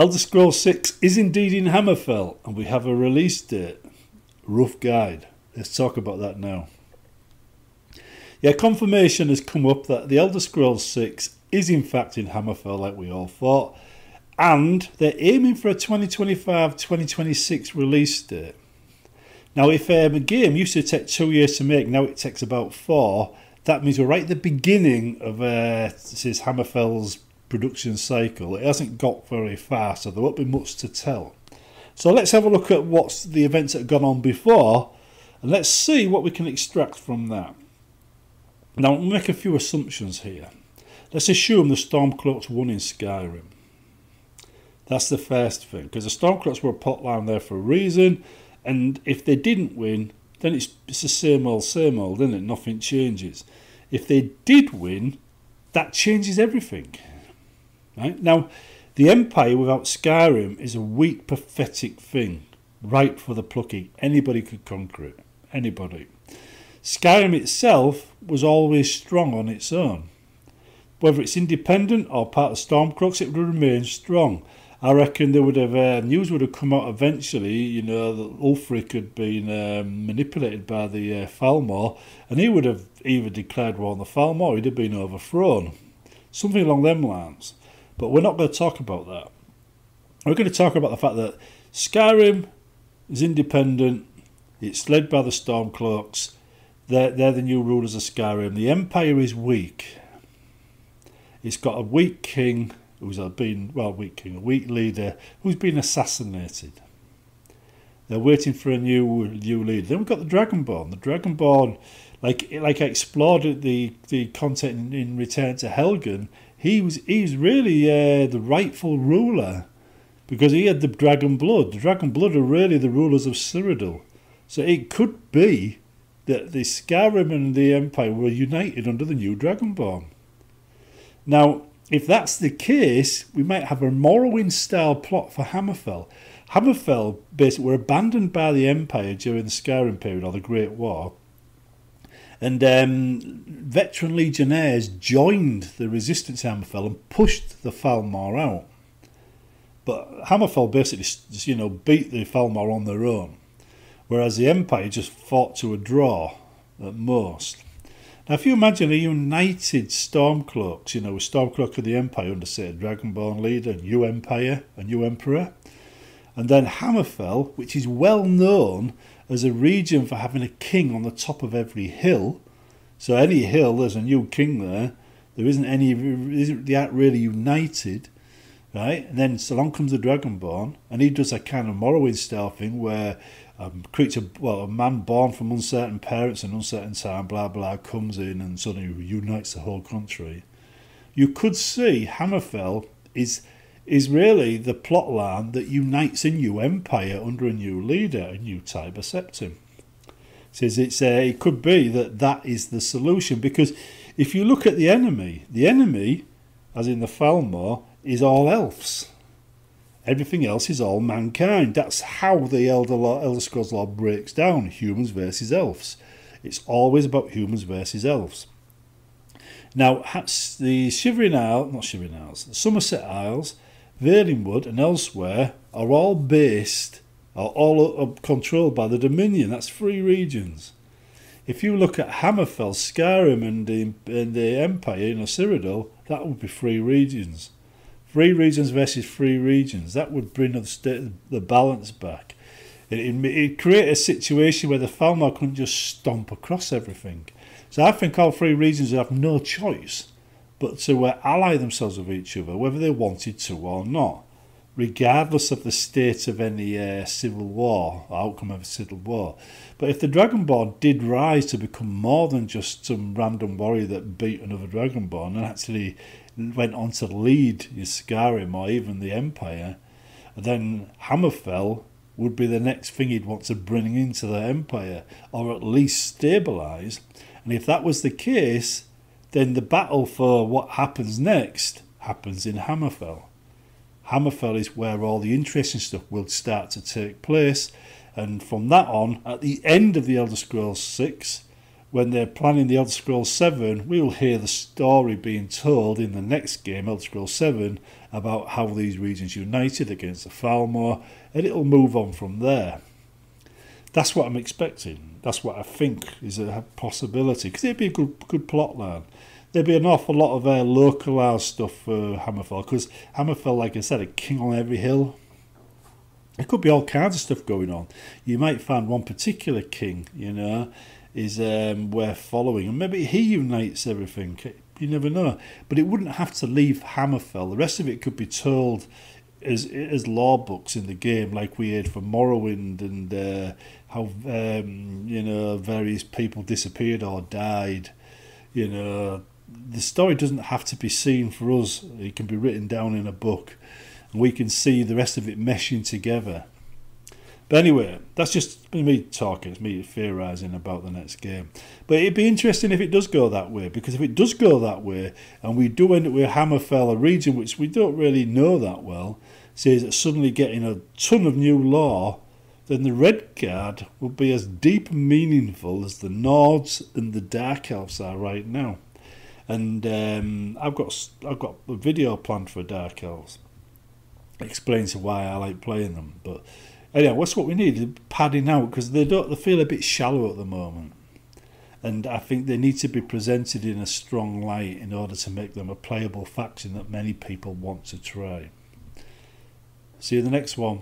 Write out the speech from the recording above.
Elder Scrolls 6 is indeed in Hammerfell, and we have a release date. Rough guide. Let's talk about that now. Yeah, confirmation has come up that the Elder Scrolls 6 is in fact in Hammerfell, like we all thought, and they're aiming for a 2025-2026 release date. Now, if um, a game used to take two years to make, now it takes about four, that means we're right at the beginning of uh, this is Hammerfell's production cycle. It hasn't got very far, so there won't be much to tell. So let's have a look at what's the events that have gone on before, and let's see what we can extract from that. Now, we'll make a few assumptions here. Let's assume the Stormcloaks won in Skyrim. That's the first thing, because the Stormcloaks were a plotline there for a reason, and if they didn't win, then it's, it's the same old, same old, isn't it? Nothing changes. If they did win, that changes everything. Right? Now, the Empire without Skyrim is a weak, pathetic thing, ripe for the plucking. Anybody could conquer it. Anybody. Skyrim itself was always strong on its own. Whether it's independent or part of Stormcloaks, it would remain strong. I reckon there would have uh, news would have come out eventually. You know that Ulfric had been um, manipulated by the uh, Thalmor, and he would have either declared war on the Thalmor, he'd have been overthrown, something along them lines. But we're not going to talk about that. We're going to talk about the fact that Skyrim is independent. It's led by the Stormcloaks. They're, they're the new rulers of Skyrim. The Empire is weak. It's got a weak king who's been, well, weak king, a weak leader who's been assassinated. They're waiting for a new new leader. Then we've got the Dragonborn. The Dragonborn, like like I explored the the content in, in Return to Helgen, he was he's really uh, the rightful ruler because he had the dragon blood. The dragon blood are really the rulers of Cyrodiil. So it could be that the Skyrim and the Empire were united under the new Dragonborn. Now, if that's the case, we might have a Morrowind style plot for Hammerfell. Hammerfell basically were abandoned by the Empire during the Skyrim period or the Great War. And um, veteran legionnaires joined the resistance Hammerfell and pushed the Thalmor out. But Hammerfell basically, you know, beat the Thalmor on their own, whereas the Empire just fought to a draw at most. Now, if you imagine a united Stormcloaks, you know, a Stormcloak of the Empire under, say, a Dragonborn leader, a new Empire, a new Emperor, and then Hammerfell, which is well known as a region for having a king on the top of every hill. So any hill, there's a new king there. There isn't any, isn't that really united, right? And then so along comes the Dragonborn, and he does a kind of Morrowind style thing where a creature, well, a man born from uncertain parents and uncertain time, blah blah, comes in and suddenly unites the whole country. You could see Hammerfell is is really the plot line that unites a new empire under a new leader, a new Tiber Septim. Says it's a, it could be that that is the solution because if you look at the enemy, the enemy, as in the Thalmor, is all elves. Everything else is all mankind. That's how the Elder, Lore, Elder Scrolls Lore breaks down humans versus elves. It's always about humans versus elves. Now, the Shivering Isles, not Shivering Isles, the Summerset Isles, Valenwood, and elsewhere are all based, are all controlled by the Dominion. That's three regions. If you look at Hammerfell, Skyrim, and the, and the Empire, know, Cyrodiil, that would be three regions. Three regions versus three regions. That would bring the, the balance back. It, it, create a situation where the Thalmor couldn't just stomp across everything. So I think all three regions have no choice but to uh, ally themselves with each other, whether they wanted to or not, regardless of the state of any uh, civil war, outcome of a civil war. But if the Dragonborn did rise to become more than just some random warrior that beat another Dragonborn and actually went on to lead Skyrim or even the Empire, then Hammerfell would be the next thing he'd want to bring into the Empire, or at least stabilise. And if that was the case, then the battle for what happens next happens in Hammerfell. Hammerfell is where all the interesting stuff will start to take place, and from that on, at the end of the Elder Scrolls 6, when they're planning the Elder Scrolls 7, we will hear the story being told in the next game, Elder Scrolls 7, about how these regions united against the Thalmor, and it'll move on from there. That's what I'm expecting. That's what I think is a possibility, because it'd be a good, good plot line. There'd be an awful lot of uh, localised stuff for Hammerfell, because Hammerfell, like I said, a king on every hill. There could be all kinds of stuff going on. You might find one particular king, you know, is um, worth following, and maybe he unites everything. You never know, but it wouldn't have to leave Hammerfell. The rest of it could be told as as lore books in the game, like we had for Morrowind, and uh, how um, you know various people disappeared or died. You know, the story doesn't have to be seen for us. It can be written down in a book, and we can see the rest of it meshing together. But anyway, that's just me talking. It's me theorising about the next game. But it'd be interesting if it does go that way, because if it does go that way, and we do end up with Hammerfell, a region which we don't really know that well, says that suddenly getting a ton of new lore, then the Redguard will be as deep and meaningful as the Nords and the Dark Elves are right now. And um, I've got I've got a video planned for Dark Elves. Explains why I like playing them, but anyway, what's what we need? Padding out because they don't they feel a bit shallow at the moment, and I think they need to be presented in a strong light in order to make them a playable faction that many people want to try. See you in the next one.